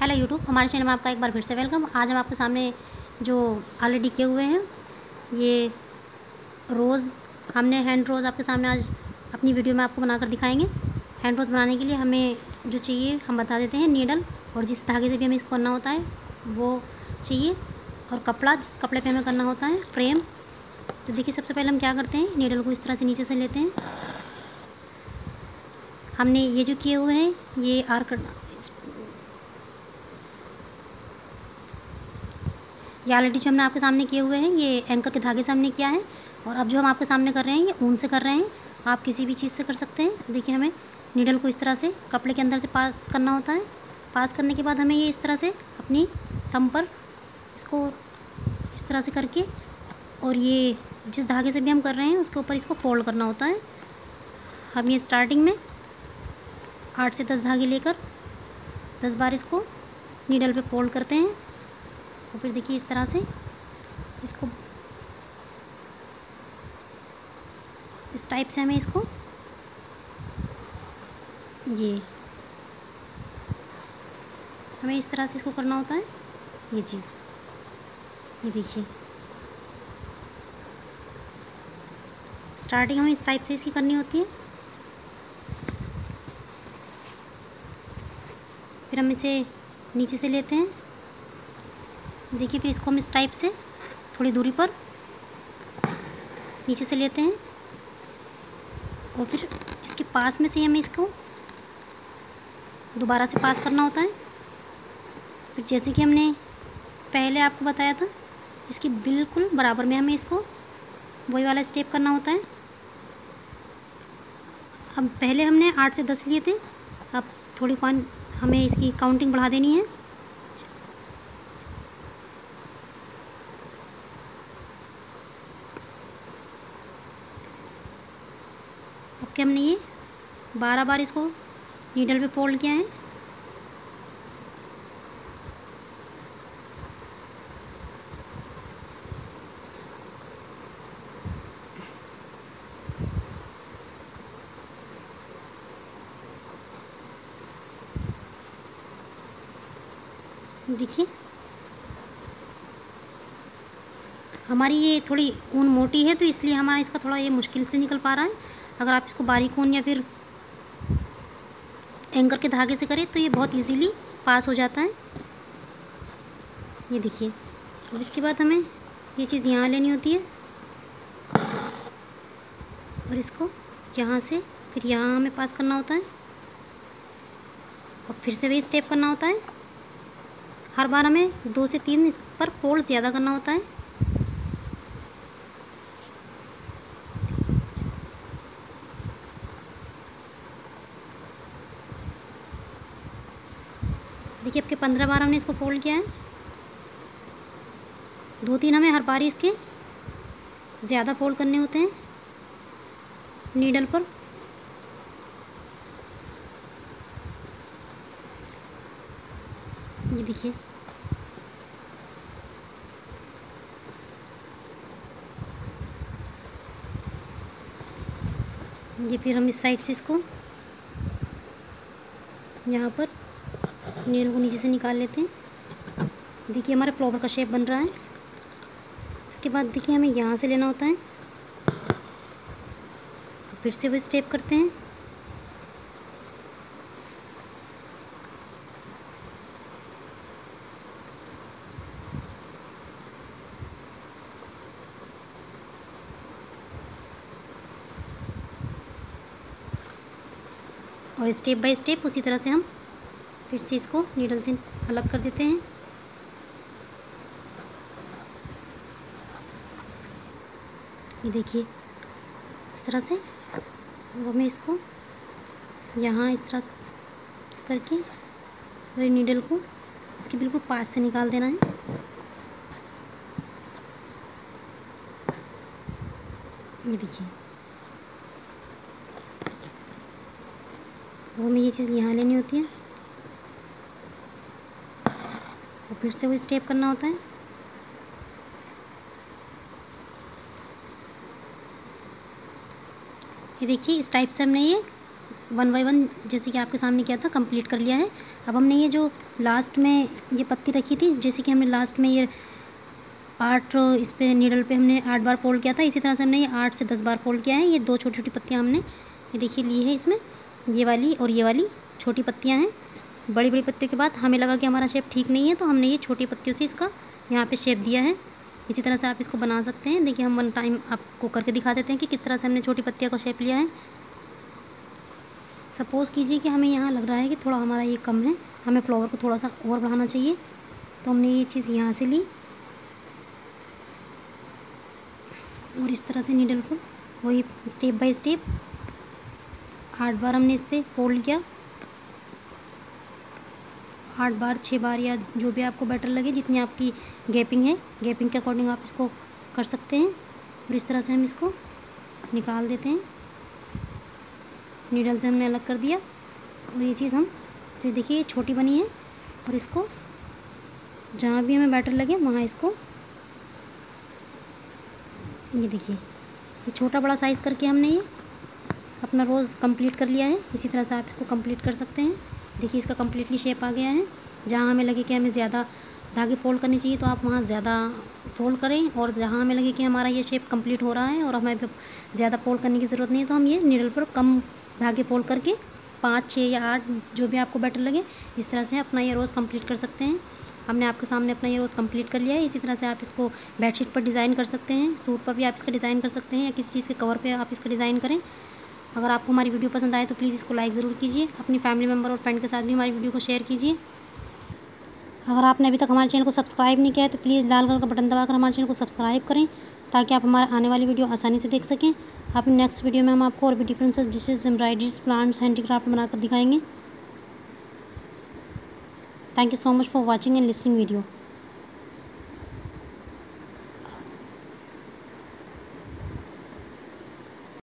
Hello YouTube हमारे channel में आपका एक बार फिर से वेलकम आज हम आपके सामने जो ऑलरेडी किए हुए हैं, ये रोज़, हमने हैंड रोज़ आपके सामने आज अपनी वीडियो में आपको बनाकर दिखाएँगे। हैंड रोज़ बनाने के लिए हमें जो चाहिए, हम बता देते हैं नीडल और जिस धागे से भी हमें इसको करना होता है, वो चाहिए। और कपड़ा, जिस कपड़े पे हमें करना होता है फ्रेम तो देखिए, सबसे पहले हम क्या करते हैं नीडल को इस तरह से नीचे से लेते हैं। हमने ये जो किए हुए हैं, ये आर्क ये ऑलरेडी जो हमने आपके सामने किए हुए हैं, ये एंकर के धागे से हमने किया है। और अब जो हम आपके सामने कर रहे हैं, ये ऊन से कर रहे हैं। आप किसी भी चीज़ से कर सकते हैं। देखिए हमें नीडल को इस तरह से कपड़े के अंदर से पास करना होता है। पास करने के बाद हमें ये इस तरह से अपनी थम पर इसको इस तरह से करके और ये जिस धागे से भी हम कर रहे हैं, उसके ऊपर इसको फोल्ड करना होता है। हम ये स्टार्टिंग में आठ से दस धागे लेकर दस बार इसको नीडल पे फोल्ड करते हैं। और फिर देखिए इस तरह से इसको इस टाइप से हमें इसको ये हमें इस तरह से इसको करना होता है, ये चीज़। ये देखिए। स्टार्टिंग हमें इस टाइप से इसकी करनी होती है। फिर हम इसे नीचे से लेते हैं। देखिए फिर इसको हम इस टाइप से थोड़ी दूरी पर नीचे से लेते हैं। और फिर इसके पास में से हमें इसको दोबारा से पास करना होता है। फिर जैसे कि हमने पहले आपको बताया था, इसकी बिल्कुल बराबर में हमें इसको वही वाला स्टेप करना होता है। अब पहले हमने आठ से दस लिए थे, अब थोड़ी कौन हमें इसकी काउंटिंग बढ़ा देनी है। क्या हमने ये बारह बार इसको नीडल पे फोल्ड किया है। देखिए। हमारी ये थोड़ी ऊन मोटी है तो इसलिए हमारा इसका थोड़ा ये मुश्किल से निकल पा रहा है। अगर आप इसको बारीक ऊन या फिर एंकर के धागे से करें तो ये बहुत इजीली पास हो जाता है। ये देखिए। अब इसके बाद हमें ये चीज़ यहाँ लेनी होती है। और इसको यहाँ से फिर यहाँ हमें पास करना होता है। और फिर से वही स्टेप करना होता है। हर बार हमें दो से तीन इस पर फोल्ड ज़्यादा करना होता है। देखिए आपके पंद्रह बार हमने इसको फोल्ड किया है। दो तीन हमें हर बार इसके ज़्यादा फोल्ड करने होते हैं नीडल पर। ये देखिए। ये फिर हम इस साइड से इसको यहाँ पर नीडल को नीचे से निकाल लेते हैं। देखिए हमारा फ्लावर का शेप बन रहा है। उसके बाद देखिए हमें यहाँ से लेना होता है। फिर से वो स्टेप करते हैं। और स्टेप बाय स्टेप उसी तरह से हम फिर से इसको नीडल से अलग कर देते हैं। ये देखिए, इस तरह से वो हमें इसको यहाँ इस तरह करके और नीडल को इसके बिल्कुल पास से निकाल देना है। ये देखिए। वो हमें ये चीज़ यहाँ लेनी होती है और फिर से वो स्टेप करना होता है। ये देखिए, इस टाइप से हमने ये वन बाई वन जैसे कि आपके सामने किया था कंप्लीट कर लिया है। अब हमने ये जो लास्ट में ये पत्ती रखी थी, जैसे कि हमने लास्ट में ये आठ, इस पर नीडल पे हमने आठ बार फोल्ड किया था, इसी तरह से हमने ये आठ से दस बार फोल्ड किया है। ये दो छोटी छोटी पत्तियाँ हमने, ये देखिए ली है इसमें, ये वाली और ये वाली छोटी पत्तियाँ हैं। बड़ी बड़ी पत्तियों के बाद हमें लगा कि हमारा शेप ठीक नहीं है तो हमने ये छोटी पत्तियों से इसका यहाँ पे शेप दिया है। इसी तरह से आप इसको बना सकते हैं। देखिए, हम वन टाइम आपको करके दिखा देते हैं कि किस तरह से हमने छोटी पत्तियों का शेप लिया है। सपोज़ कीजिए कि हमें यहाँ लग रहा है कि थोड़ा हमारा ये कम है। हमें फ्लावर को थोड़ा सा और बढ़ाना चाहिए। तो हमने ये चीज़ यहाँ से ली। और इस तरह से नीडल को वही स्टेप बाय स्टेप आठ बार हमने इस पर फोल्ड किया। आठ बार छः बार या जो भी आपको बेटर लगे, जितनी आपकी गैपिंग है गैपिंग के अकॉर्डिंग आप इसको कर सकते हैं। और इस तरह से हम इसको निकाल देते हैं। नीडल से हमने अलग कर दिया। और ये चीज़ हम फिर देखिए, ये छोटी बनी है। और इसको जहाँ भी हमें बैटर लगे, वहाँ इसको, ये देखिए, ये छोटा बड़ा साइज़ करके हमने ये अपना रोज़ कंप्लीट कर लिया है। इसी तरह से आप इसको कंप्लीट कर सकते हैं। देखिए, इसका कम्प्लीटली शेप आ गया है। जहाँ हमें लगे कि हमें ज़्यादा धागे फोल्ड करनी चाहिए तो आप वहाँ ज़्यादा फोल्ड करें और जहाँ हमें लगे कि हमारा ये शेप कंप्लीट हो रहा है और हमें ज़्यादा फोल्ड करने की ज़रूरत नहीं है तो हम ये नीडल पर कम धागे फोल्ड करके पाँच, छः या आठ जो भी आपको बेटर लगे, इस तरह से अपना ये रोज़ कंप्लीट कर सकते हैं। हमने आपके सामने अपना ये रोज़ कंप्लीट कर लिया है। इसी तरह से आप इसको बेडशीट पर डिज़ाइन कर सकते हैं। सूट पर भी आप इसका डिज़ाइन कर सकते हैं या किसी चीज़ के कवर पर आप इसका डिज़ाइन करें। अगर आपको हमारी वीडियो पसंद आए तो प्लीज़ इसको लाइक ज़रूर कीजिए। अपनी फैमिली मेंबर और फ्रेंड के साथ भी हमारी वीडियो को शेयर कीजिए। अगर आपने अभी तक हमारे चैनल को सब्सक्राइब नहीं किया है तो प्लीज़ लाल कलर का बटन दबाकर हमारे चैनल को सब्सक्राइब करें ताकि आप हमारे आने वाली वीडियो आसानी से देख सकें। अपनी नेक्स्ट वीडियो में हम आपको और भी differences dishes embroideries plants handicraft बनाकर दिखाएँगे। Thank you so much for watching and listening video